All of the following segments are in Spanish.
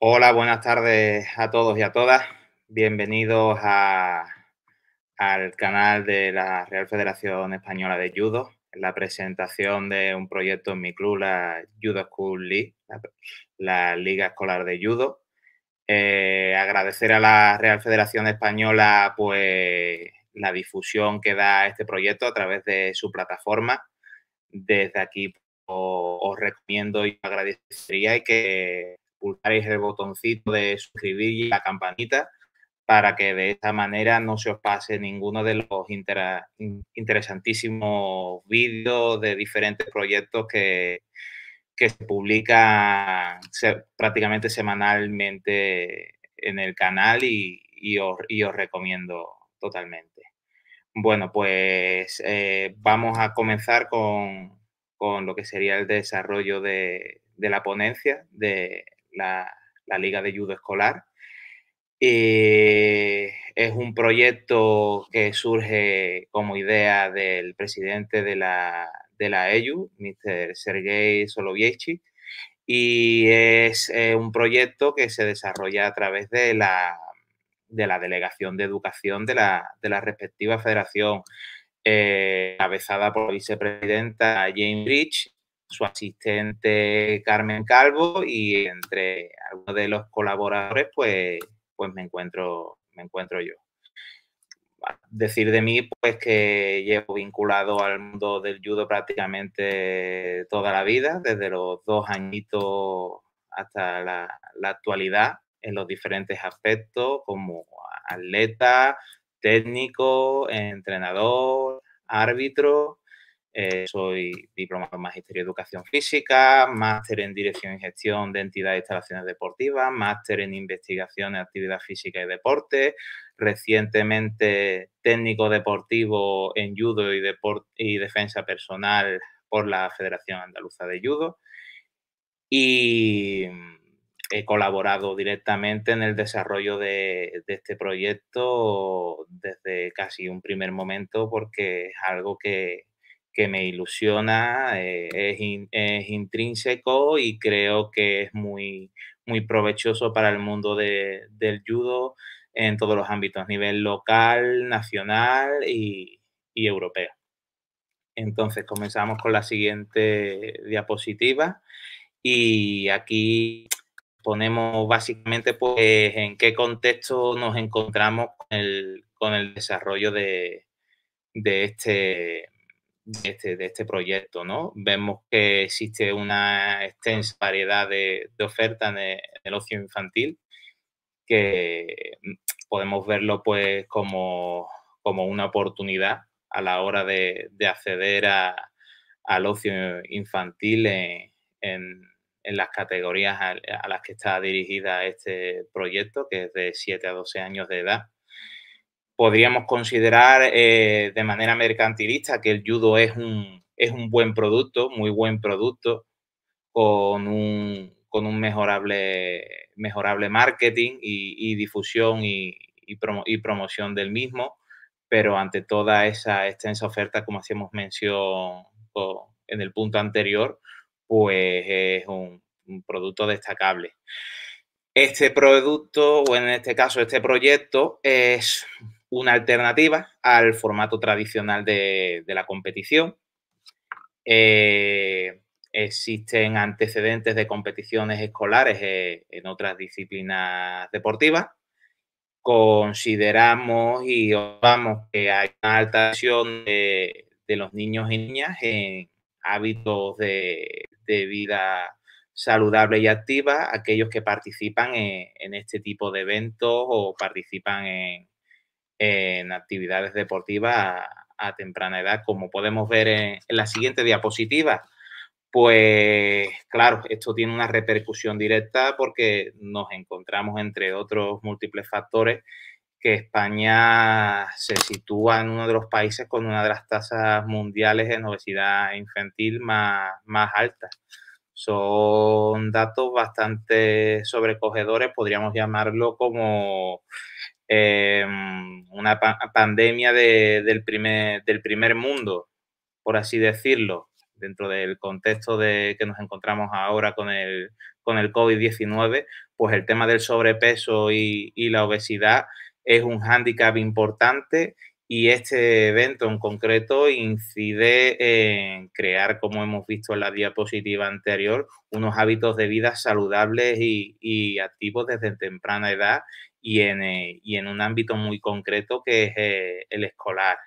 Hola, buenas tardes a todos y a todas. Bienvenidos a, al canal de la Real Federación Española de Judo, la presentación de un proyecto en mi club, la Judo School League, la, Liga Escolar de Judo. Eh, agradecer a la Real Federación Española pues la difusión que da este proyecto a través de su plataforma. Desde aquí os, recomiendo y agradecería que pulsaréis el botoncito de suscribir y la campanita para que de esta manera no se os pase ninguno de los interesantísimos vídeos de diferentes proyectos que, que se publican prácticamente semanalmente en el canal y, y, os, recomiendo totalmente. Bueno, pues eh, vamos a comenzar con, con, lo que sería el desarrollo de, de la ponencia de la, Liga de Judo Escolar. Eh, es un proyecto que surge como idea del presidente de la, de la EYU, Mr. Sergei Solovievich, y es eh, un proyecto que se desarrolla a través de la, de la Delegación de Educación de la, de la respectiva federación, eh, cabezada por la vicepresidenta Jane Bridge su asistente Carmen Calvo y entre algunos de los colaboradores, pues, pues me, encuentro, me encuentro yo. Decir de mí, pues que llevo vinculado al mundo del judo prácticamente toda la vida, desde los dos añitos hasta la, la actualidad, en los diferentes aspectos, como atleta, técnico, entrenador, árbitro, eh, soy diplomado en Magisterio de Educación Física, máster en Dirección y Gestión de Entidades e Instalaciones Deportivas, máster en Investigación en Actividad Física y Deporte, recientemente técnico deportivo en Judo y, y Defensa Personal por la Federación Andaluza de Judo y he colaborado directamente en el desarrollo de, de, este proyecto desde casi un primer momento porque es algo que, que me ilusiona, eh, es, intrínseco y creo que es muy, muy provechoso para el mundo del judo en todos los ámbitos, nivel local, nacional y, europeo. Entonces comenzamos con la siguiente diapositiva y aquí ponemos básicamente pues en qué contexto nos encontramos con el, desarrollo de, de, este, de este, de este proyecto, ¿no? Vemos que existe una extensa variedad de, de ofertas en el, ocio infantil que mm, podemos verlo pues como, como una oportunidad a la hora de, de acceder al ocio infantil en, en, en las categorías a, a, las que está dirigida este proyecto, que es de 7 a 12 años de edad podríamos considerar eh, de manera mercantilista que el judo es un, es un buen producto, muy buen producto, con un, con un mejorable, mejorable marketing y, difusión y, y, promoción del mismo, pero ante toda esa extensa oferta, como hacíamos mención en el punto anterior, pues es un, un producto destacable. Este producto, o en este caso este proyecto, es una alternativa al formato tradicional de, la competición. Eh, existen antecedentes de competiciones escolares eh, en otras disciplinas deportivas. Consideramos y vamos que hay una alta de, de los niños y niñas en hábitos de, vida saludable y activa, aquellos que participan en este tipo de eventos o participan en, en actividades deportivas a, temprana edad, como podemos ver en, la siguiente diapositiva. Pues claro, esto tiene una repercusión directa porque nos encontramos, entre otros múltiples factores, que España se sitúa en uno de los países con una de las tasas mundiales en obesidad infantil más, más altas. Son datos bastante sobrecogedores, podríamos llamarlo como Em, una pandemia del, primer, del primer mundo, por así decirlo. dentro del contexto de que nos encontramos ahora con el, con el COVID-19, pues el tema del sobrepeso y, y la obesidad es un hándicap importante y este evento en concreto incide en crear, como hemos visto en la diapositiva anterior, unos hábitos de vida saludables y, activos desde temprana edad y en, eh, y en, un ámbito muy concreto que es eh, el escolar.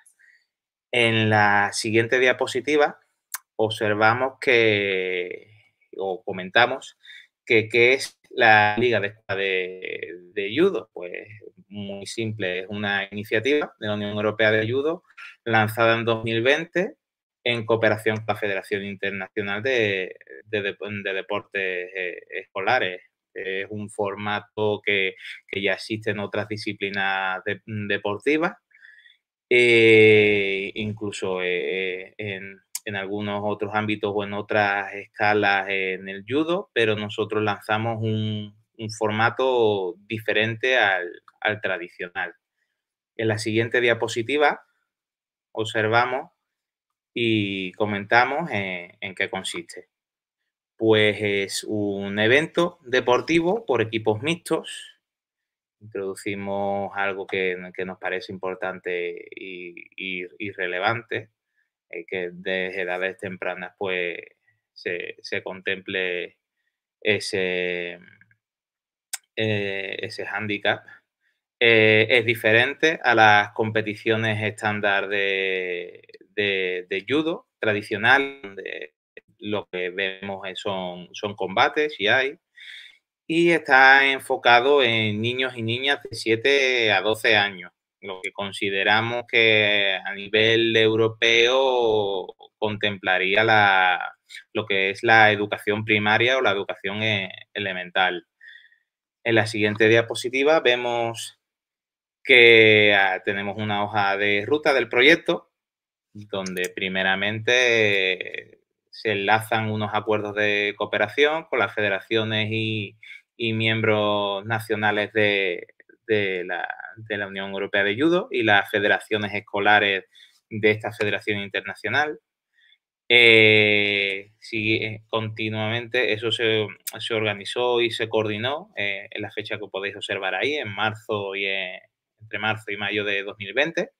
En la siguiente diapositiva observamos que, o comentamos, que qué es la Liga de, de, de Judo. Pues muy simple, es una iniciativa de la Unión Europea de Judo lanzada en 2020 en cooperación con la Federación Internacional de, Deportes eh, Escolares. Es un formato que, ya existe en otras disciplinas deportivas, eh, incluso eh, en, algunos otros ámbitos o en otras escalas en el judo, pero nosotros lanzamos un, formato diferente al tradicional. En la siguiente diapositiva observamos y comentamos en, qué consiste. Pues es un evento deportivo por equipos mixtos. Introducimos algo que, nos parece importante y, relevante, eh, que desde edades tempranas pues se, contemple ese, eh, ese hándicap eh, es diferente a las competiciones estándar de, judo tradicional, lo que vemos son, son combates y hay, y está enfocado en niños y niñas de 7 a 12 años, lo que consideramos que a nivel europeo contemplaría la, lo que es la educación primaria o la educación eh, elemental. En la siguiente diapositiva vemos que ah, tenemos una hoja de ruta del proyecto, donde primeramente se enlazan unos acuerdos de cooperación con las federaciones y, miembros nacionales de, la, Unión Europea de Judo y las federaciones escolares de esta federación internacional. Eh, continuamente eso se, organizó y se coordinó eh, en la fecha que podéis observar ahí, en marzo y en, entre marzo y mayo de 2020.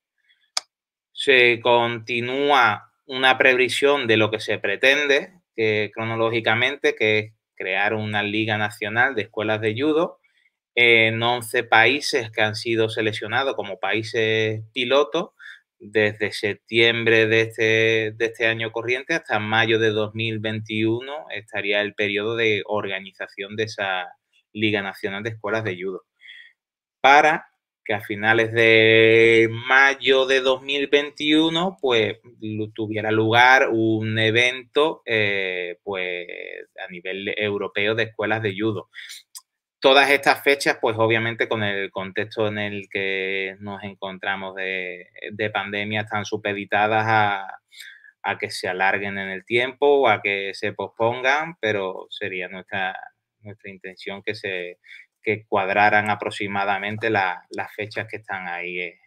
Se continúa una previsión de lo que se pretende cronológicamente, que es crear una liga nacional de escuelas de judo en 11 países que han sido seleccionados como países pilotos desde septiembre de este, de este año corriente hasta mayo de 2021 estaría el periodo de organización de esa Liga Nacional de Escuelas de Judo. Para que a finales de mayo de 2021 pues tuviera lugar un evento eh, pues a nivel europeo de escuelas de judo. Todas estas fechas, pues obviamente con el contexto en el que nos encontramos de, pandemia, están supeditadas a, a, que se alarguen en el tiempo o a que se pospongan, pero sería nuestra, nuestra intención que se, que cuadraran aproximadamente las fechas que están ahí eh,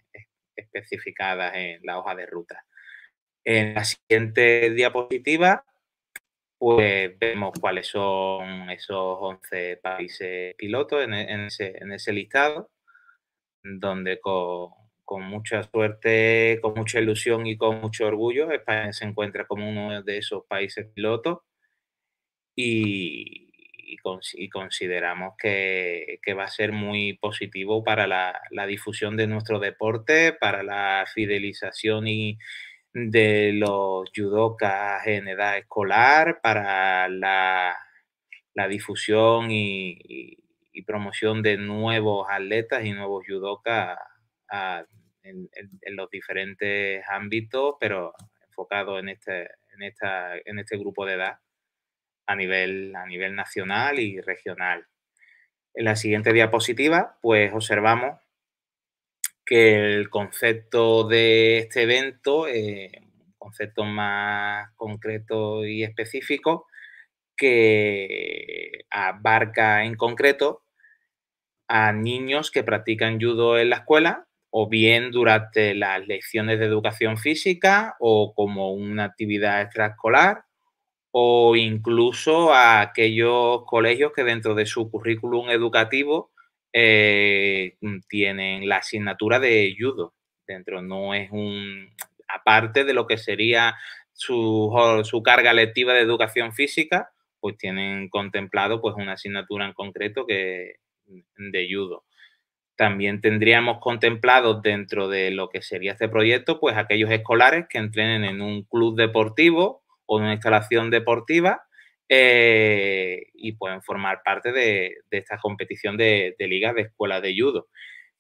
especificadas en la hoja de ruta. En la siguiente diapositiva, pues vemos cuáles son esos 11 países pilotos en, ese, listado, donde con, con, mucha suerte, con mucha ilusión y con mucho orgullo, España se encuentra como uno de esos países pilotos. Y, y, consideramos que, va a ser muy positivo para la, difusión de nuestro deporte, para la fidelización y de los judokas en edad escolar, para la, difusión y, promoción de nuevos atletas y nuevos judokas en, los diferentes ámbitos, pero enfocado en este, en, esta, en este grupo de edad a nivel, a nivel nacional y regional. En la siguiente diapositiva, pues observamos que el concepto de este evento, eh, concepto más concreto y específico, que abarca en concreto a niños que practican judo en la escuela o bien durante las lecciones de educación física o como una actividad extraescolar o incluso a aquellos colegios que dentro de su currículum educativo eh, tienen la asignatura de judo. Dentro no es un, aparte de lo que sería su, su carga lectiva de educación física, pues tienen contemplado pues una asignatura en concreto que de judo. También tendríamos contemplado dentro de lo que sería este proyecto, pues aquellos escolares que entrenen en un club deportivo o una instalación deportiva eh, y pueden formar parte de, esta competición de, de ligas de escuelas de judo.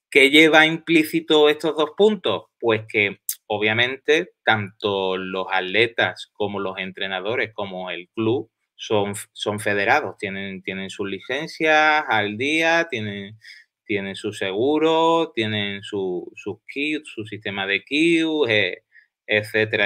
¿Qué lleva implícito estos dos puntos? Pues que obviamente tanto los atletas como los entrenadores como el club son, federados, tienen, sus licencias al día, tienen, tienen su seguro, tienen su, su su sistema de Q, eh, etcétera,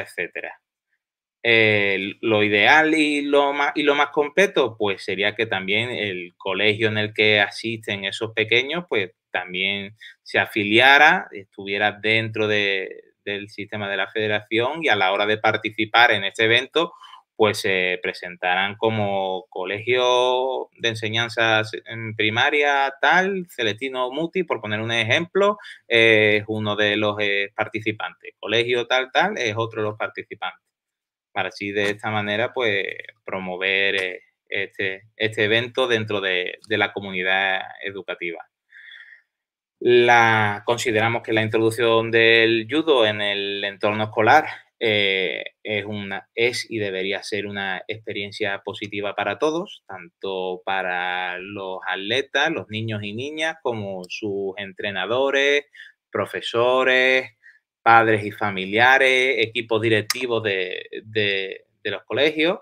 lo ideal y lo, más, y lo más completo, pues sería que también el colegio en el que asisten esos pequeños, pues también se afiliara, estuviera dentro de, del sistema de la federación y a la hora de participar en este evento, pues se presentarán como colegio de enseñanza en primaria tal, Celestino Muti, por poner un ejemplo, es uno de los eh, participantes. Colegio tal, tal, es otro de los participantes. Para así de esta manera, pues promover eh, este, este evento dentro de la comunidad educativa. La, consideramos que la introducción del judo en el entorno escolar eh, es, una, es y debería ser una experiencia positiva para todos, tanto para los atletas, los niños y niñas, como sus entrenadores, profesores, padres y familiares, equipos directivos de, de los colegios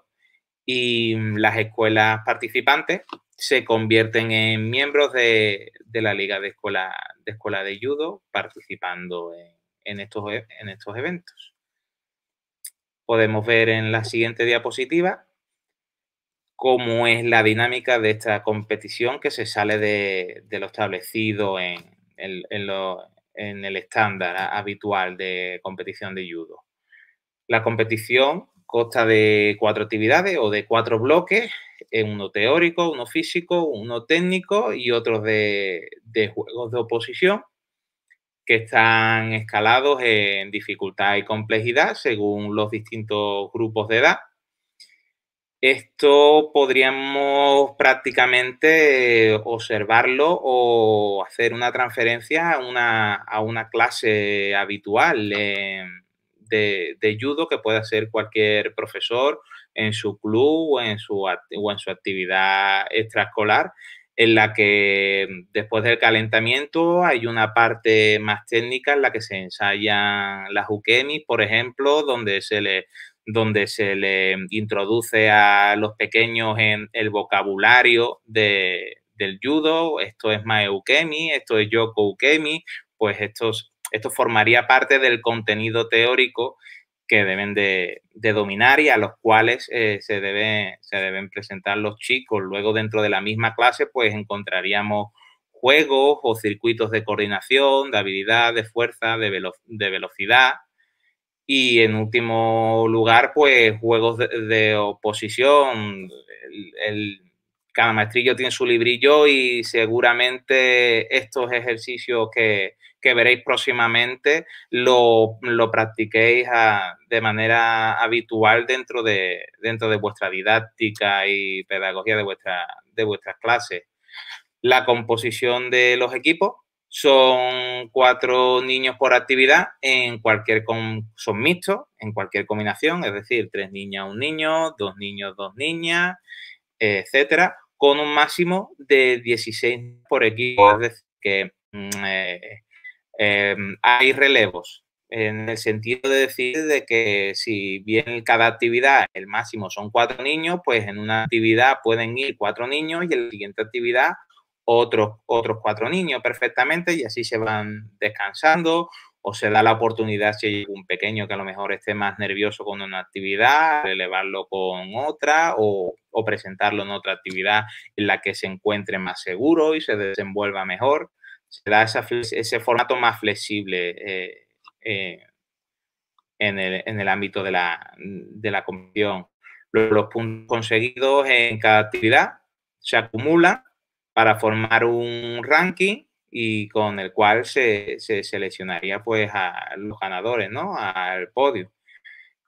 y las escuelas participantes se convierten en miembros de, la Liga de Escuela de, escuela de Judo participando en, estos, e, en estos eventos. Podemos ver en la siguiente diapositiva cómo es la dinámica de esta competición que se sale de, lo establecido en, en el estándar habitual de competición de judo. La competición consta de cuatro actividades o de cuatro bloques uno teórico, uno físico, uno técnico y otros de, juegos de oposición que están escalados en dificultad y complejidad según los distintos grupos de edad. Esto podríamos prácticamente observarlo o hacer una transferencia a una, a una clase habitual de, de, judo que puede hacer cualquier profesor en su club o en su, o en su actividad extraescolar, en la que mm, después del calentamiento hay una parte más técnica en la que se ensayan las ukemis, por ejemplo, donde se le donde se le introduce a los pequeños en el vocabulario de, del judo, esto es mae ukemi, esto es yoko ukemi, pues esto, esto formaría parte del contenido teórico que deben de, dominar y a los cuales eh, se, debe, se deben presentar los chicos. Luego dentro de la misma clase pues encontraríamos juegos o circuitos de coordinación, de habilidad, de fuerza, de, velocidad. Y en último lugar, pues juegos de, oposición. el, cada maestrillo tiene su librillo y seguramente estos ejercicios que, veréis próximamente lo, practiquéis de manera habitual dentro de, dentro de vuestra didáctica y pedagogía de, vuestra, de vuestras clases. La composición de los equipos son cuatro niños por actividad en cualquier son mixtos en cualquier combinación, es decir, tres niñas, un niño, dos niños, dos niñas, etcétera, con un máximo de 16 por equipo. Es decir, que mm, eh, em, hay relevos en el sentido de decir de que si bien cada actividad el máximo son cuatro niños, pues en una actividad pueden ir cuatro niños y en la siguiente actividad otros, otros cuatro niños perfectamente y así se van descansando o se da la oportunidad si hay un pequeño que a lo mejor esté más nervioso con una actividad, elevarlo con otra o, presentarlo en otra actividad en la que se encuentre más seguro y se desenvuelva mejor. Se da ese formato más flexible eh, eh, en, el, ámbito de la, de la competición. Los puntos conseguidos en cada actividad se acumulan para formar un ranking y con el cual se, seleccionaría pues a los ganadores, ¿no? Al podio.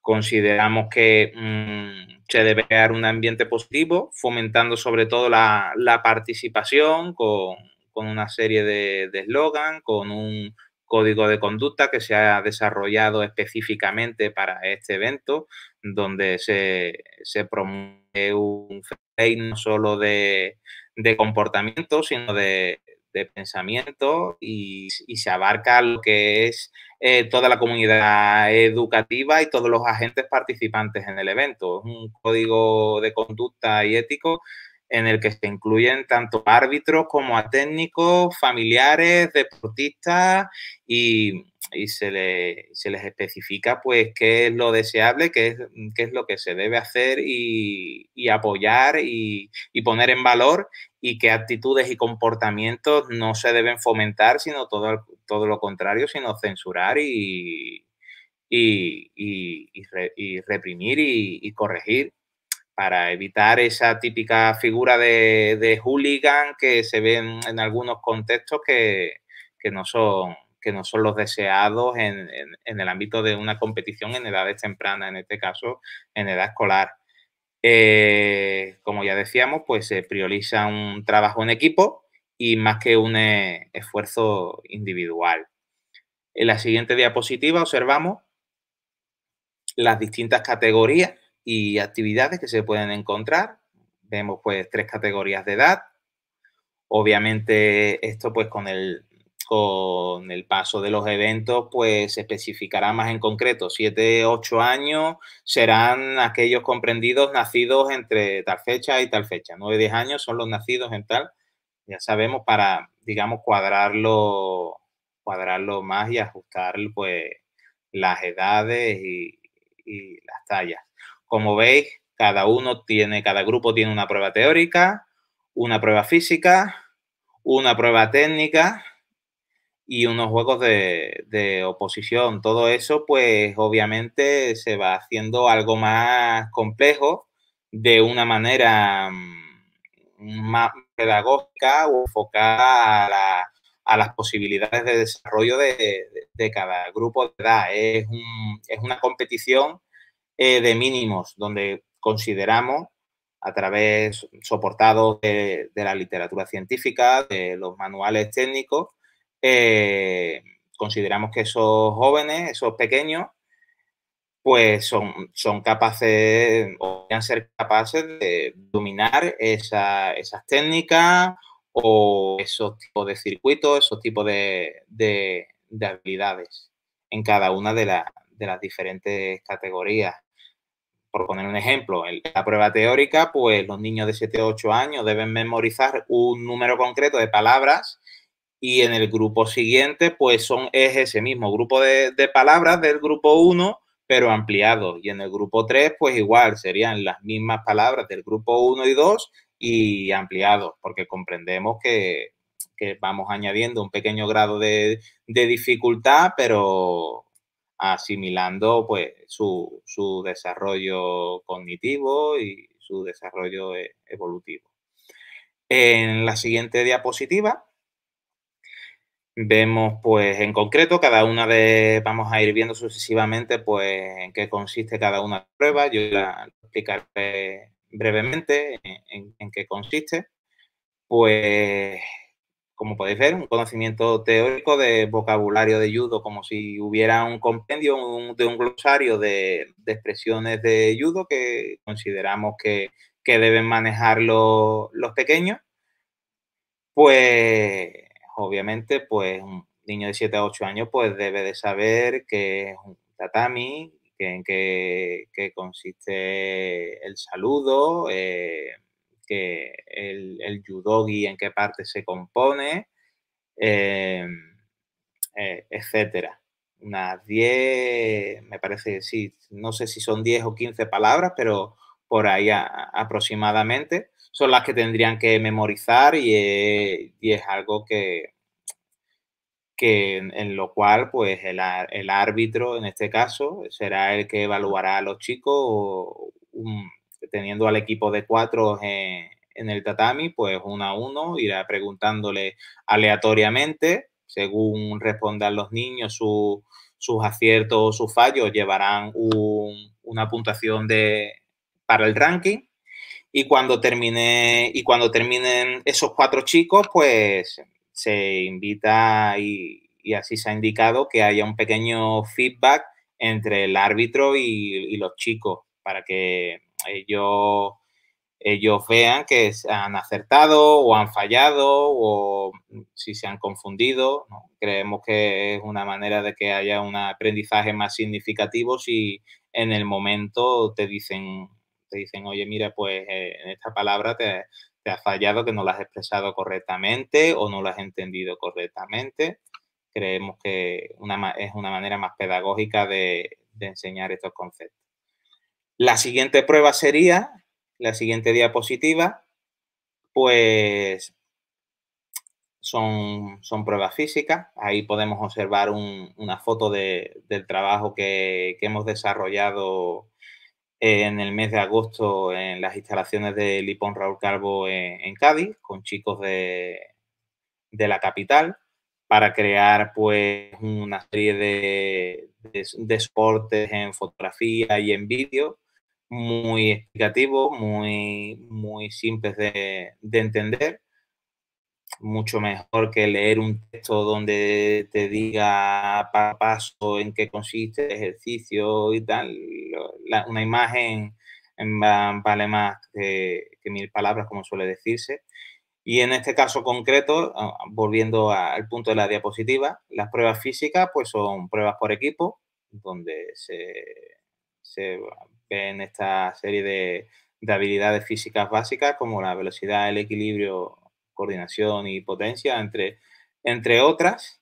Consideramos que mm, se debe crear un ambiente positivo, fomentando sobre todo la, participación con, una serie de eslogan, con un código de conducta que se ha desarrollado específicamente para este evento, donde se, promueve un no solo de, de comportamiento, sino de, de pensamiento y, se abarca lo que es eh, toda la comunidad educativa y todos los agentes participantes en el evento. Es un código de conducta y ético en el que se incluyen tanto árbitros como a técnicos, familiares, deportistas y, se, les especifica pues qué es lo deseable, qué es, qué es lo que se debe hacer y, apoyar y, poner en valor y qué actitudes y comportamientos no se deben fomentar, sino todo, todo lo contrario, sino censurar y, reprimir y corregir. Para evitar esa típica figura de, hooligan que se ven en algunos contextos que, no, son, que no son los deseados en, el ámbito de una competición en edades tempranas, en este caso en edad escolar. Eh, como ya decíamos, pues se prioriza un trabajo en equipo y más que un eh, esfuerzo individual. En la siguiente diapositiva observamos las distintas categorías y actividades que se pueden encontrar. Vemos pues tres categorías de edad. Obviamente esto pues con el, con el paso de los eventos pues se especificará más en concreto. 7, 8 años serán aquellos comprendidos nacidos entre tal fecha y tal fecha. 9, 10 años son los nacidos en tal. Ya sabemos para, digamos, cuadrarlo, cuadrarlo más y ajustar pues las edades y, y las tallas. Como veis, cada uno tiene, cada grupo tiene una prueba teórica, una prueba física, una prueba técnica y unos juegos de, oposición. Todo eso, pues obviamente se va haciendo algo más complejo de una manera mm, más pedagógica o enfocada a, las posibilidades de desarrollo de, cada grupo de edad. Es, es una competición eh, de mínimos, donde consideramos, a través, soportado de, la literatura científica, de los manuales técnicos, eh, consideramos que esos jóvenes, esos pequeños, pues son, son capaces, o pueden ser capaces de dominar esas técnicas o esos tipos de circuitos, esos tipos de, habilidades en cada una de, de las diferentes categorías. Por poner un ejemplo, en la prueba teórica, pues los niños de 7 o 8 años deben memorizar un número concreto de palabras y en el grupo siguiente, pues son, es ese mismo grupo de, palabras del grupo 1, pero ampliado. Y en el grupo 3, pues igual, serían las mismas palabras del grupo 1 y 2 y ampliados, porque comprendemos que, vamos añadiendo un pequeño grado de, de dificultad, pero asimilando pues su, desarrollo cognitivo y su desarrollo e, evolutivo. En la siguiente diapositiva vemos pues en concreto cada una de, vamos a ir viendo sucesivamente pues en qué consiste cada una de las pruebas, yo la explicaré brevemente en, en qué consiste. Pues como podéis ver, un conocimiento teórico de vocabulario de judo, como si hubiera un compendio de un glosario de, expresiones de judo que consideramos que, deben manejar los, pequeños. Pues, obviamente, pues un niño de 7 a 8 años pues debe de saber que es un tatami, en qué, consiste el saludo, eh, que el, el yudogi en qué parte se compone, em, eh, etcétera. Unas 10, me parece, sí, no sé si son 10 o 15 palabras, pero por ahí aproximadamente son las que tendrían que memorizar y, es algo que, que en, lo cual pues el, el, árbitro en este caso será el que evaluará a los chicos un, teniendo al equipo de cuatro en, el tatami, pues uno a uno irá preguntándole aleatoriamente, según respondan los niños sus aciertos o sus fallos, llevarán una puntuación de, para el ranking. Y cuando termine, y cuando terminen esos cuatro chicos, pues se invita y, así se ha indicado que haya un pequeño feedback entre el árbitro y, los chicos para que ellos, ellos vean que han acertado o han fallado o si se han confundido. Creemos que es una manera de que haya un aprendizaje más significativo si en el momento te dicen, te dicen oye, mira, pues eh, en esta palabra te, te has fallado, que no la has expresado correctamente o no lo has entendido correctamente creemos que es una manera más pedagógica de, enseñar estos conceptos. La siguiente prueba sería, la siguiente diapositiva, pues son, son pruebas físicas. Ahí podemos observar una foto del trabajo que, hemos desarrollado en el mes de agosto en las instalaciones de Lipón Raúl Calvo en, Cádiz, con chicos de, de la capital para crear pues una serie de, de, en fotografía y en vídeo muy explicativo, muy, muy simples de, entender, mucho mejor que leer un texto donde te diga paso a paso en qué consiste el ejercicio y tal. una imagen vale más que mil palabras, como suele decirse. Y en este caso concreto, ah, volviendo al punto de la diapositiva, las pruebas físicas pues son pruebas por equipo, donde se, ven esta serie de, habilidades físicas básicas como la velocidad, el equilibrio, coordinación y potencia, entre, entre otras,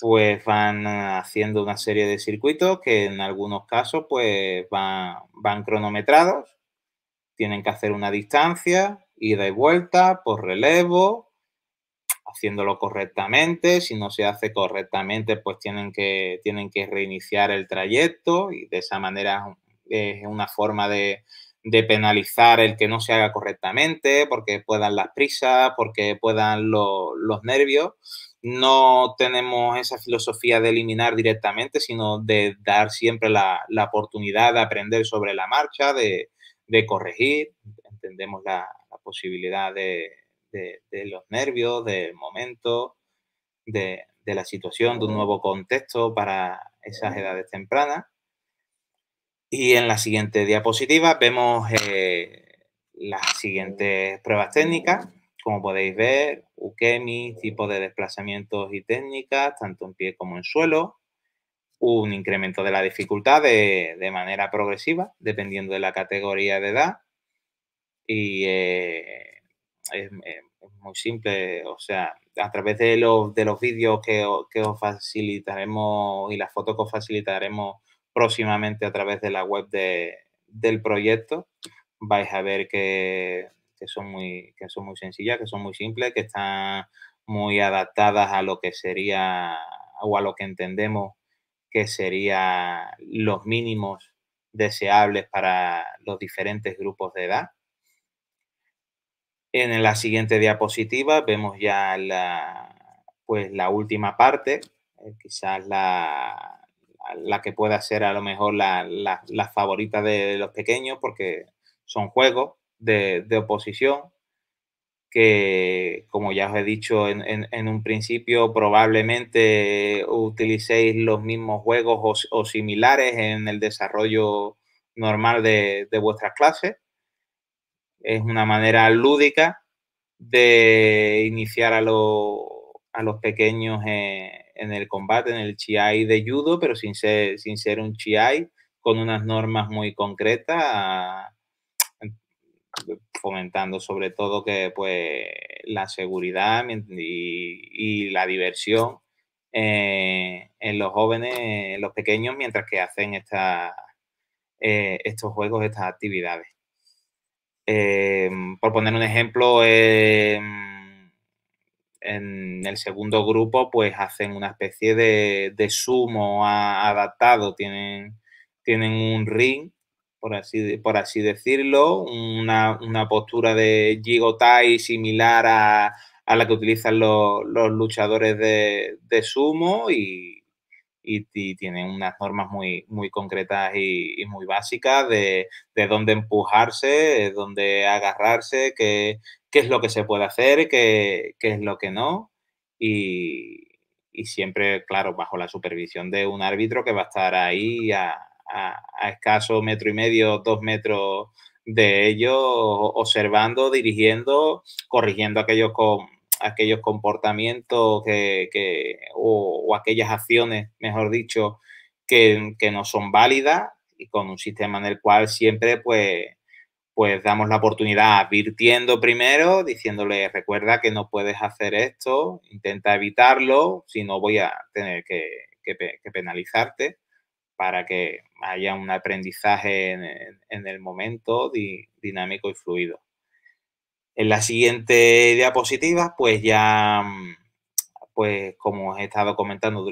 pues van haciendo una serie de circuitos que en algunos casos pues van, van cronometrados, tienen que hacer una distancia, ida y vuelta, por relevo, haciéndolo correctamente. Si no se hace correctamente, pues tienen que, tienen que reiniciar el trayecto y de esa manera es una forma de, penalizar el que no se haga correctamente, porque puedan las prisas, porque puedan los nervios. No tenemos esa filosofía de eliminar directamente, sino de dar siempre la, oportunidad de aprender sobre la marcha, de, de corregir. Entendemos la, posibilidad de, los nervios, del momento, de, la situación, de un nuevo contexto para esas edades tempranas. Y en la siguiente diapositiva vemos eh, las siguientes pruebas técnicas. Como podéis ver, UKEMI, tipo de desplazamientos y técnicas, tanto en pie como en suelo. Un incremento de la dificultad de, de manera progresiva, dependiendo de la categoría de edad y eh, es, muy simple, o sea, a través de los, de los vídeos que, os facilitaremos y las fotos que os facilitaremos próximamente a través de la web del proyecto, vais a ver que, son muy, que son muy sencillas, que son muy simples, que están muy adaptadas a lo que sería o a lo que entendemos que serían los mínimos deseables para los diferentes grupos de edad. En la siguiente diapositiva vemos ya la, pues, la última parte, eh, quizás la, la, que pueda ser a lo mejor la, favorita de los pequeños porque son juegos de, oposición que, como ya os he dicho en, un principio, probablemente utilicéis los mismos juegos o, similares en el desarrollo normal de, de vuestras clases. Es una manera lúdica de iniciar a, a los pequeños en, el combate, en el chiai de judo, pero sin ser, sin ser un chiai, con unas normas muy concretas, fomentando sobre todo que pues la seguridad y, la diversión eh, en los jóvenes, en los pequeños, mientras que hacen esta, eh, estos juegos, estas actividades. Em, por poner un ejemplo, em, en el segundo grupo, pues hacen una especie de, sumo adaptado. Tienen, tienen un ring por así, por así decirlo, una, postura de Jigotai similar a, la que utilizan los, luchadores de, sumo y, y, tienen unas normas muy, muy concretas y, muy básicas de, dónde empujarse, dónde agarrarse, qué, qué, es lo que se puede hacer, qué, qué es lo que no. Y, y siempre, claro, bajo la supervisión de un árbitro que va a estar ahí a, escaso metro y medio, dos metros de ellos, observando, dirigiendo, corrigiendo aquellos, con, aquellos comportamientos que, o, aquellas acciones, mejor dicho, que, no son válidas y con un sistema en el cual siempre pues pues damos la oportunidad advirtiendo primero, diciéndole, recuerda que no puedes hacer esto, intenta evitarlo, si no voy a tener que, penalizarte para que haya un aprendizaje en, el momento dinámico y fluido. En la siguiente diapositiva, pues ya, pues como he estado comentando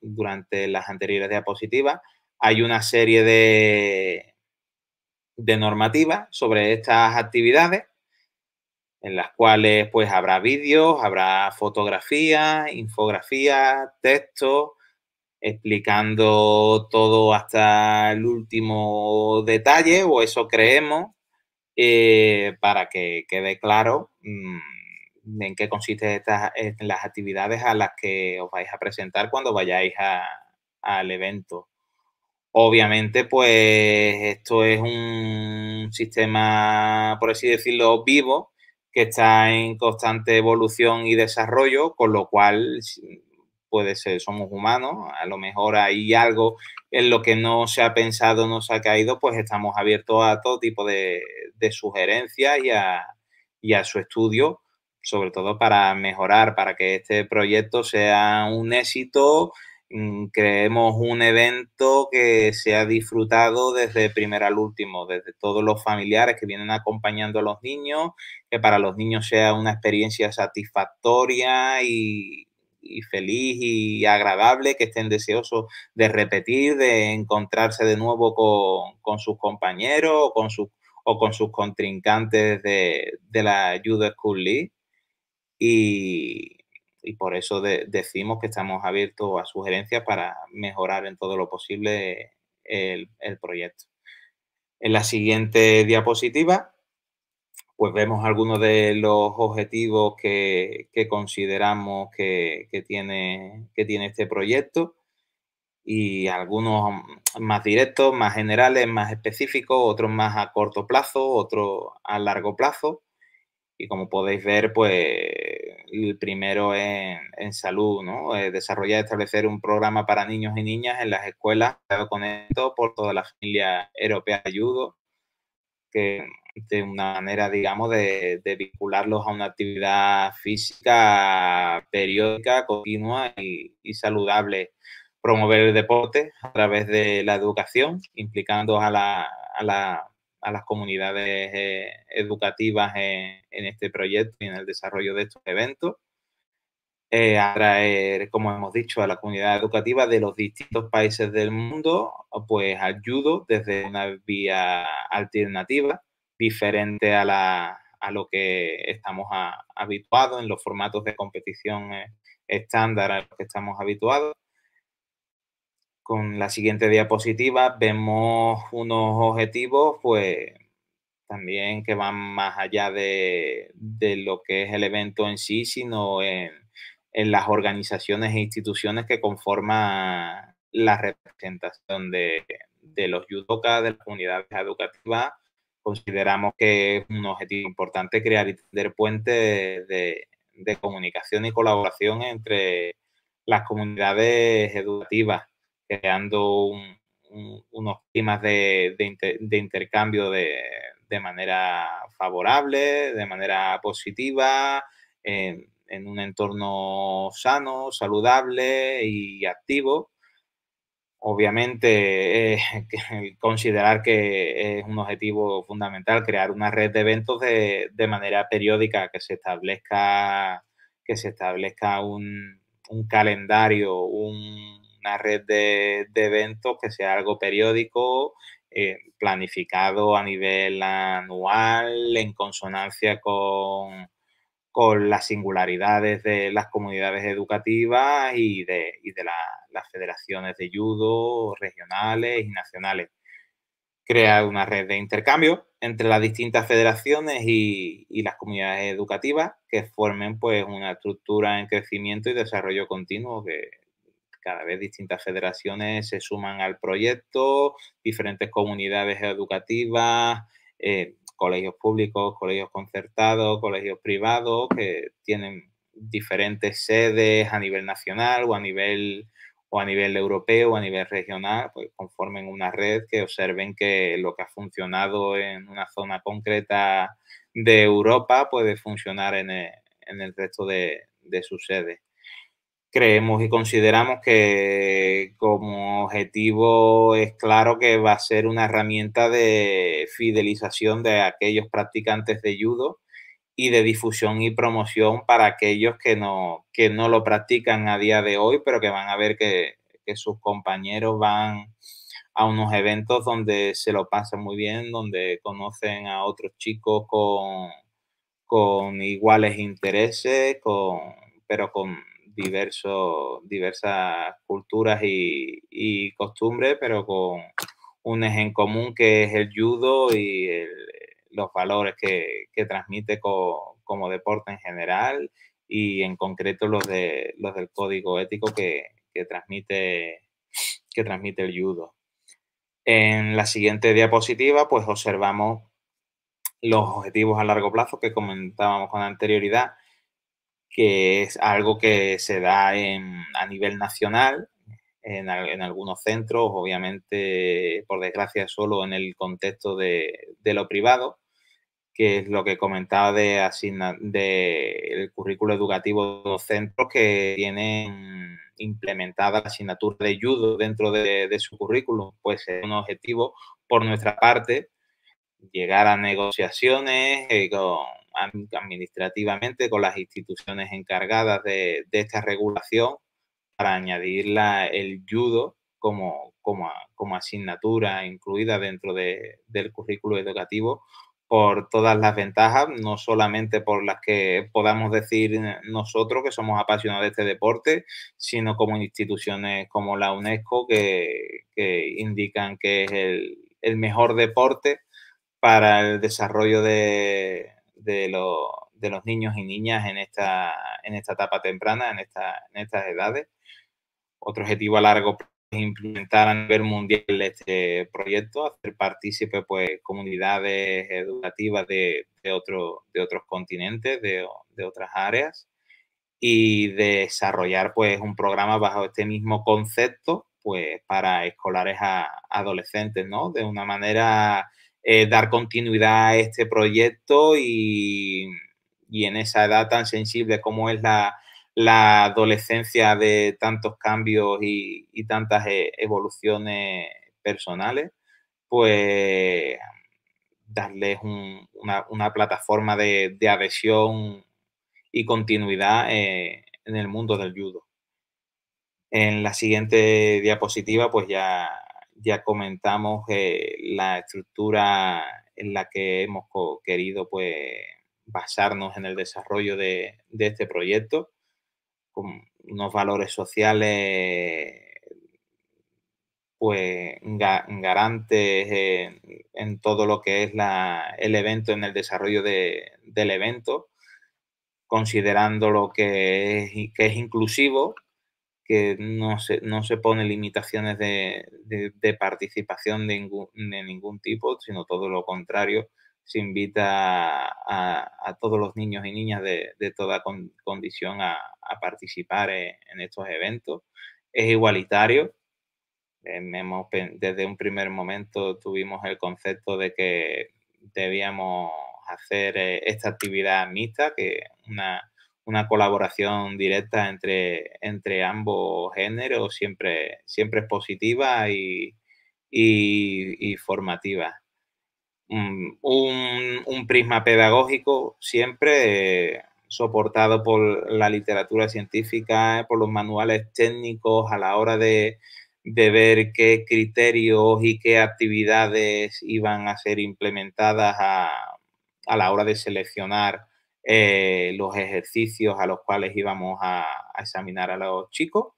durante, las anteriores diapositivas, hay una serie de, de normativa sobre estas actividades, en las cuales pues habrá vídeos, habrá fotografías, infografías, textos, explicando todo hasta el último detalle, o eso creemos, eh, para que quede claro mm, en qué consisten estas, las actividades a las que os vais a presentar cuando vayáis al evento. Obviamente, pues esto es un sistema, por así decirlo, vivo, que está en constante evolución y desarrollo, con lo cual puede ser, somos humanos, a lo mejor hay algo en lo que no se ha pensado, no se ha caído, pues estamos abiertos a todo tipo de, sugerencias y a, y a su estudio, sobre todo para mejorar, para que este proyecto sea un éxito. Mm, creemos un evento que se ha disfrutado desde primero al último, desde todos los familiares que vienen acompañando a los niños, que para los niños sea una experiencia satisfactoria y, feliz y agradable, que estén deseosos de repetir, de encontrarse de nuevo con, sus compañeros o con, o con sus contrincantes de, de la Judo School League. Y, y por eso decimos que estamos abiertos a sugerencias para mejorar en todo lo posible el, proyecto. En la siguiente diapositiva, pues vemos algunos de los objetivos que, consideramos que, tiene, que tiene este proyecto y algunos más directos, más generales, más específicos, otros más a corto plazo, otros a largo plazo. Y como podéis ver, pues el primero en, en salud, ¿no? Eh, desarrollar y establecer un programa para niños y niñas en las escuelas con esto por toda la familia europea de que de una manera, digamos, de, vincularlos a una actividad física periódica, continua y, y, saludable. Promover el deporte a través de la educación, implicando a la, a la a las comunidades eh, educativas en, este proyecto y en el desarrollo de estos eventos. Eh, atraer, como hemos dicho, a la comunidad educativa de los distintos países del mundo, pues ayudo desde una vía alternativa, diferente a, la, a lo que estamos habituados en los formatos de competición eh, estándar a los que estamos habituados con la siguiente diapositiva vemos unos objetivos, pues también que van más allá de, lo que es el evento en sí, sino en, las organizaciones e instituciones que conforman la representación de, los yudokas, de las comunidades educativas. Consideramos que es un objetivo importante crear y tender puentes de, de comunicación y colaboración entre las comunidades educativas creando unos climas de, intercambio de, manera favorable, de manera positiva, en, un entorno sano, saludable y activo. Obviamente, eh, considerar que es un objetivo fundamental crear una red de eventos de, manera periódica, que se establezca, que se establezca un, un calendario, un, red de, eventos que sea algo periódico eh, planificado a nivel anual, en consonancia con, con, las singularidades de las comunidades educativas y de, de las federaciones de judo regionales y nacionales. Crea una red de intercambio entre las distintas federaciones y, y, las comunidades educativas que formen pues, una estructura en crecimiento y desarrollo continuo que cada vez distintas federaciones se suman al proyecto, diferentes comunidades educativas, eh, colegios públicos, colegios concertados, colegios privados que tienen diferentes sedes a nivel nacional o a nivel o a nivel europeo o a nivel regional, pues conformen una red que observen que lo que ha funcionado en una zona concreta de Europa puede funcionar en el, resto de, de sus sedes creemos y consideramos que como objetivo es claro que va a ser una herramienta de fidelización de aquellos practicantes de judo y de difusión y promoción para aquellos que no, que no lo practican a día de hoy, pero que van a ver que, sus compañeros van a unos eventos donde se lo pasan muy bien, donde conocen a otros chicos con, con iguales intereses, con, pero con diversos, diversas culturas y, costumbres, pero con un eje en común que es el judo y los valores que, transmite como deporte en general y en concreto los, de, los del código ético que, transmite, que transmite el judo. En la siguiente diapositiva, pues observamos los objetivos a largo plazo que comentábamos con anterioridad que es algo que se da a nivel nacional, en, algunos centros, obviamente, por desgracia, solo en el contexto de, lo privado, que es lo que comentaba de, el currículo educativo de los centros que tienen implementada la asignatura de judo dentro de, de su currículum, pues es un objetivo por nuestra parte llegar a negociaciones eh, con administrativamente con las instituciones encargadas de, esta regulación para añadir el judo como, como, como, asignatura incluida dentro del currículo educativo por todas las ventajas, no solamente por las que podamos decir nosotros que somos apasionados de este deporte, sino como instituciones como la UNESCO que, indican que es el mejor deporte para el desarrollo de, de, los niños y niñas en esta, en esta etapa temprana, en, esta, en estas edades. Otro objetivo a largo plazo es implementar a nivel mundial este proyecto, hacer partícipe pues, comunidades educativas de, de, de otros continentes, de, de, otras áreas y desarrollar pues, un programa bajo este mismo concepto pues, para escolares a adolescentes, ¿no? De una manera eh, dar continuidad a este proyecto y, en esa edad tan sensible como es la, adolescencia de tantos cambios y, tantas eh, evoluciones personales, pues darles una, plataforma de, adhesión y continuidad eh, en el mundo del judo. En la siguiente diapositiva, pues ya ya comentamos eh, la estructura en la que hemos querido pues, basarnos en el desarrollo de, este proyecto, con unos valores sociales pues garantes en, todo lo que es el evento, en el desarrollo del evento, considerando lo que es, que es inclusivo, que no se, no se pone limitaciones de, de, participación de ningún, tipo, sino todo lo contrario, se invita a, a todos los niños y niñas de, de toda condición a, a participar en, en, estos eventos. Es igualitario. Hemos, desde un primer momento tuvimos el concepto de que debíamos hacer eh, esta actividad mixta, que una, una colaboración directa entre, entre ambos géneros siempre, siempre es positiva y, formativa. Mm, un, prisma pedagógico siempre soportado por la literatura científica, por los manuales técnicos a la hora de, de ver qué criterios y qué actividades iban a ser implementadas a, la hora de seleccionar eh, los ejercicios a los cuales íbamos a, examinar a los chicos.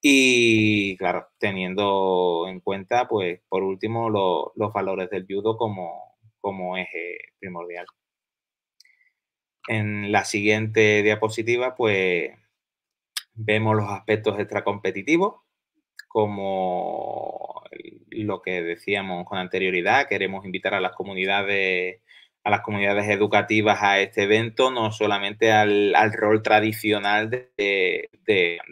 Y claro, teniendo en cuenta, pues, por último, los valores del judo como, como eje primordial. En la siguiente diapositiva, pues, vemos los aspectos extracompetitivos, como lo que decíamos con anterioridad, queremos invitar a las comunidades a las comunidades educativas a este evento, no solamente al, rol tradicional de,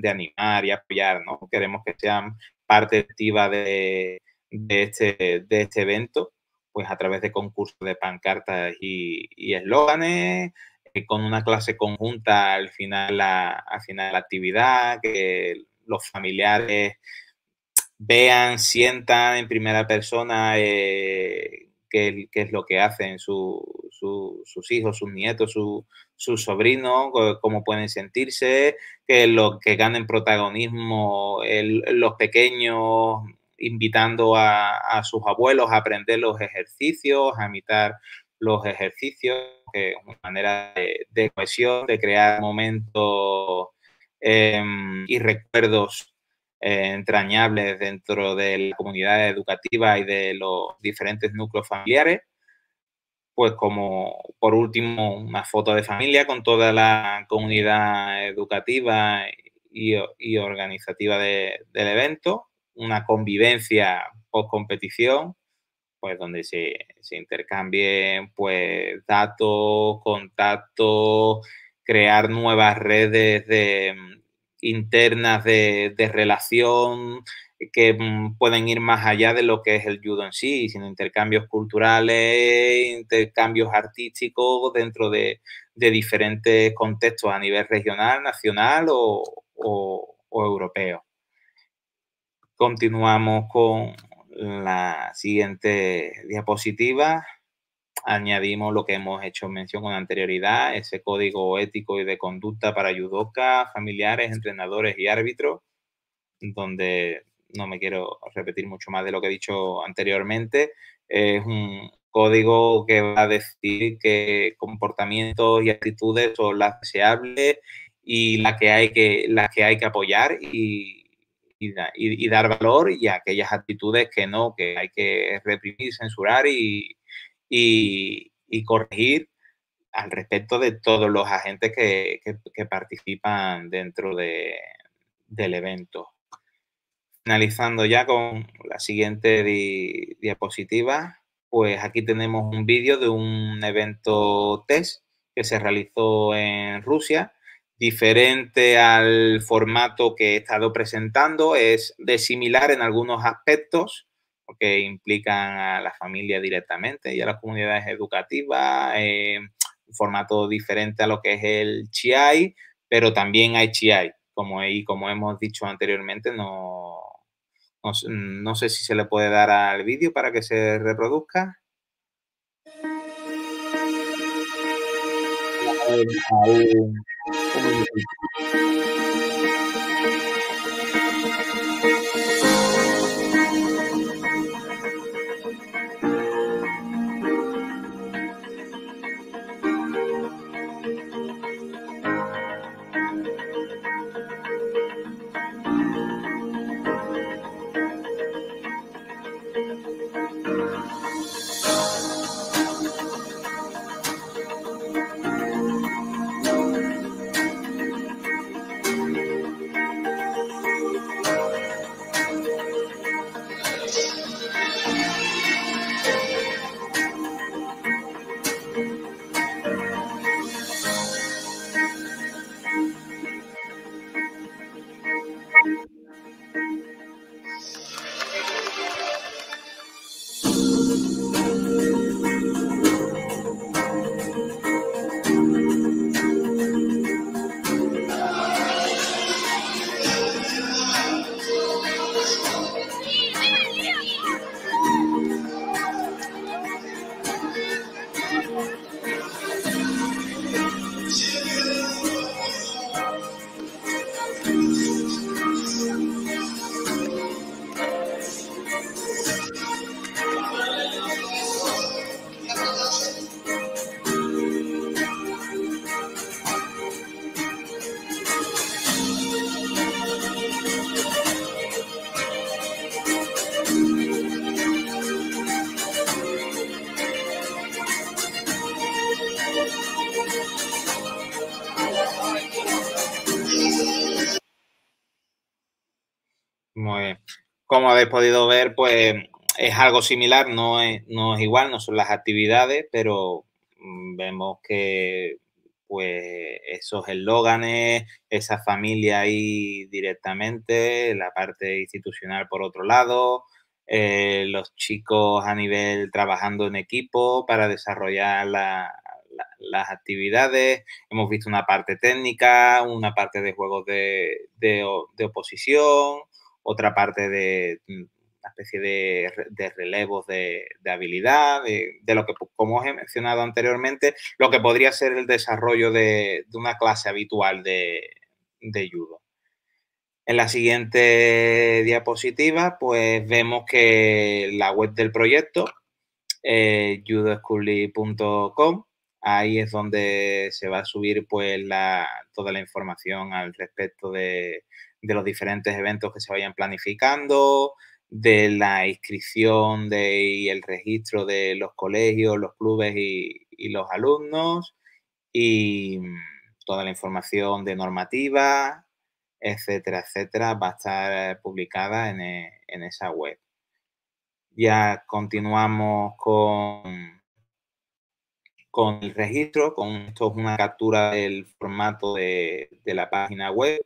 animar y apoyar, ¿no? Queremos que sean parte activa de, este, de este evento, pues a través de concursos de pancartas y eslóganes, eh, con una clase conjunta al final, la, al final de la actividad, que los familiares vean, sientan en primera persona eh, qué, es lo que hacen sus hijos, sus nietos, sus sobrinos, cómo pueden sentirse, que, lo, que ganen protagonismo los pequeños invitando a, a, sus abuelos a aprender los ejercicios, a imitar los ejercicios, que es una manera de, cohesión, de crear momentos em, y recuerdos eh, entrañables dentro de la comunidad educativa y de los diferentes núcleos familiares. Pues como por último una foto de familia con toda la comunidad educativa y, organizativa del evento, una convivencia post competición pues donde se, intercambien pues datos, contactos, crear nuevas redes de, internas de, relación que mm, pueden ir más allá de lo que es el judo en sí, sino intercambios culturales, intercambios artísticos dentro de, diferentes contextos a nivel regional, nacional o, o europeo. Continuamos con, la siguiente diapositiva añadimos lo que hemos hecho mención con anterioridad, ese código ético y de conducta para judokas, familiares, entrenadores y árbitros, donde no me quiero repetir mucho más de lo que he dicho anteriormente. Es un código que va a decir qué comportamientos y actitudes son las deseables y las que hay que, las que, hay que apoyar y y, dar valor y aquellas actitudes que no, que hay que reprimir, censurar y, corregir al respecto de todos los agentes que, participan dentro de, del evento. Finalizando ya con la siguiente diapositiva, pues aquí tenemos un vídeo de un evento test que se realizó en Rusia diferente al formato que he estado presentando, es de similar en algunos aspectos, porque implican a la familia directamente y a las comunidades educativas, eh, un formato diferente a lo que es el CHI, pero también hay CHI, como, y como hemos dicho anteriormente, no, no, no sé si se le puede dar al vídeo para que se reproduzca. Como habéis podido ver, pues es algo similar, no es, no es igual, no son las actividades, pero mm, vemos que pues esos eslóganes, esa familia ahí directamente, la parte institucional por otro lado, eh, los chicos a nivel trabajando en equipo para desarrollar las actividades. Hemos visto una parte técnica, una parte de juegos de, de oposición, otra parte de una especie de, relevos de, habilidad, de, lo que, como os he mencionado anteriormente, lo que podría ser el desarrollo de, una clase habitual de, judo. En la siguiente diapositiva, pues vemos que la web del proyecto, eh, ahí es donde se va a subir pues toda la información al respecto de, de los diferentes eventos que se vayan planificando, de la inscripción de, y el registro de los colegios, los clubes y, los alumnos y mm, toda la información de normativa, etcétera, etcétera, va a estar publicada en, e, en esa web. Ya continuamos con, con el registro, con esto es una captura del formato de, de la página web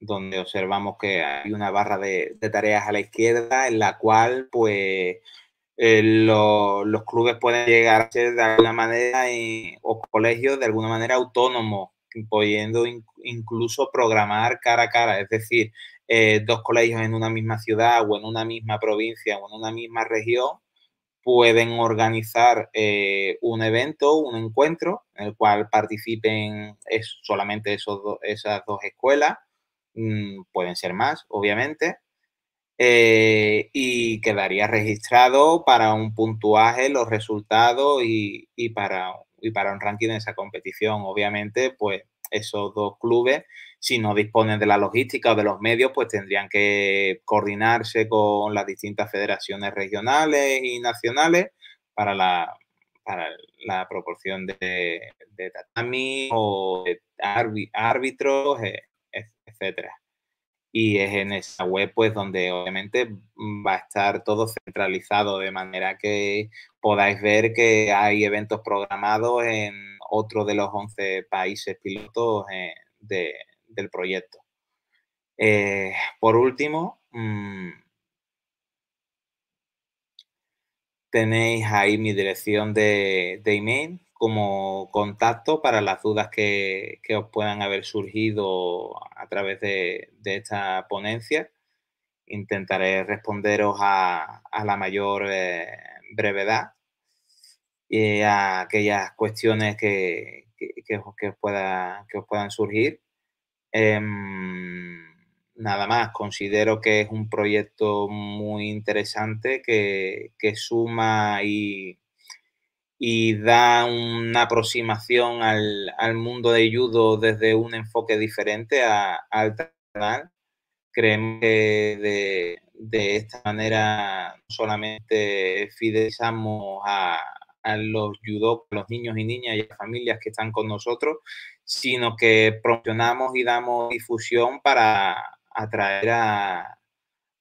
donde observamos que hay una barra de, tareas a la izquierda en la cual pues eh, los clubes pueden llegar a ser de alguna manera o colegios de alguna manera autónomos, pudiendo incluso programar cara a cara, es decir, eh, dos colegios en una misma ciudad o en una misma provincia o en una misma región pueden organizar eh, un evento, un encuentro en el cual participen solamente esos esas dos escuelas Mm, pueden ser más, obviamente, eh, y quedaría registrado para un puntuaje los resultados y, para, y para un ranking de esa competición. Obviamente, pues esos dos clubes, si no disponen de la logística o de los medios, pues tendrían que coordinarse con las distintas federaciones regionales y nacionales para la, para la proporción de, de tatami o de árbitros, eh, etcétera. Y es en esa web, pues, donde obviamente va a estar todo centralizado de manera que podáis ver que hay eventos programados en otro de los 11 países pilotos eh, del proyecto. Eh, por último, mm, tenéis ahí mi dirección de, de email como contacto para las dudas que, os puedan haber surgido a través de, esta ponencia. Intentaré responderos a, la mayor eh, brevedad y a aquellas cuestiones que, que, os, pueda, que os puedan surgir. Em, nada más, considero que es un proyecto muy interesante que, que suma y, y da una aproximación al, mundo de judo desde un enfoque diferente al canal. Creemos que de, esta manera solamente fidelizamos a, los judo, los niños y niñas y las familias que están con nosotros, sino que promocionamos y damos difusión para atraer a,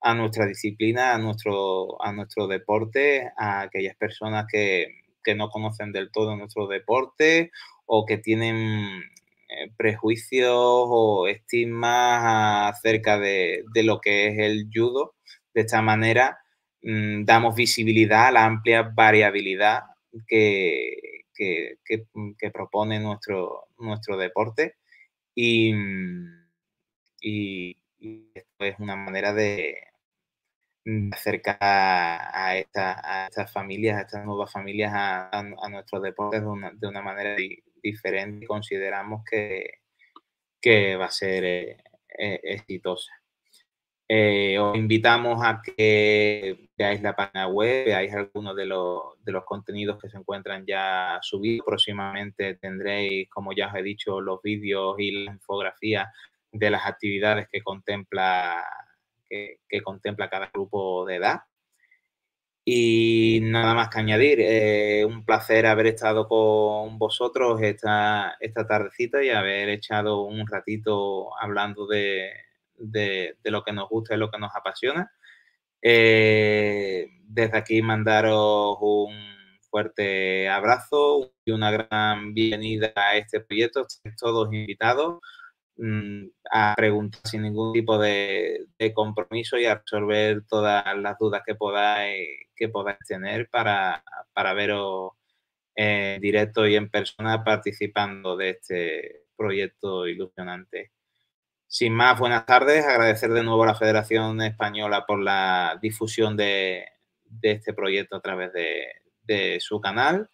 a nuestra disciplina, a nuestro, a nuestro deporte, a aquellas personas que, que no conocen del todo nuestro deporte o que tienen eh, prejuicios o estigmas acerca de, lo que es el judo. De esta manera mm, damos visibilidad a la amplia variabilidad que, propone nuestro, nuestro deporte y, y esto es una manera de, acercar a, estas familias, a estas nuevas familias, a, nuestros deportes de una, manera diferente consideramos que, que va a ser eh, eh, exitosa. Eh, os invitamos a que veáis la página web, veáis algunos de los, de los contenidos que se encuentran ya subidos. Próximamente tendréis, como ya os he dicho, los vídeos y la infografía de las actividades que contempla que, contempla cada grupo de edad. Y nada más que añadir, eh, un placer haber estado con vosotros esta, esta tardecita y haber echado un ratito hablando de, de, lo que nos gusta y lo que nos apasiona. Eh, desde aquí mandaros un fuerte abrazo y una gran bienvenida a este proyecto. Estáis todos invitados a preguntar sin ningún tipo de, compromiso y a resolver todas las dudas que podáis, que podáis tener para, para veros en directo y en persona participando de este proyecto ilusionante. Sin más, buenas tardes. Agradecer de nuevo a la Federación Española por la difusión de, este proyecto a través de, su canal.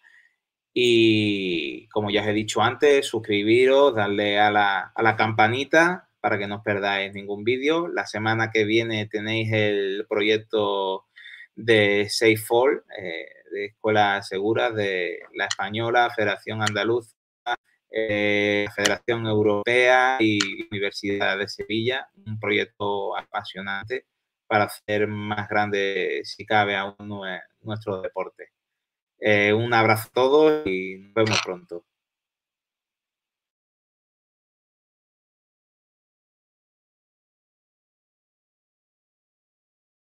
Y como ya os he dicho antes, suscribiros, darle a la, campanita para que no os perdáis ningún vídeo. La semana que viene tenéis el proyecto de SafeFall, eh, de Escuelas Seguras de la Española, Federación Andaluza eh, Federación Europea y Universidad de Sevilla, un proyecto apasionante para hacer más grande, si cabe, aún nuestro deporte. Eh, un abrazo a todos y nos vemos pronto.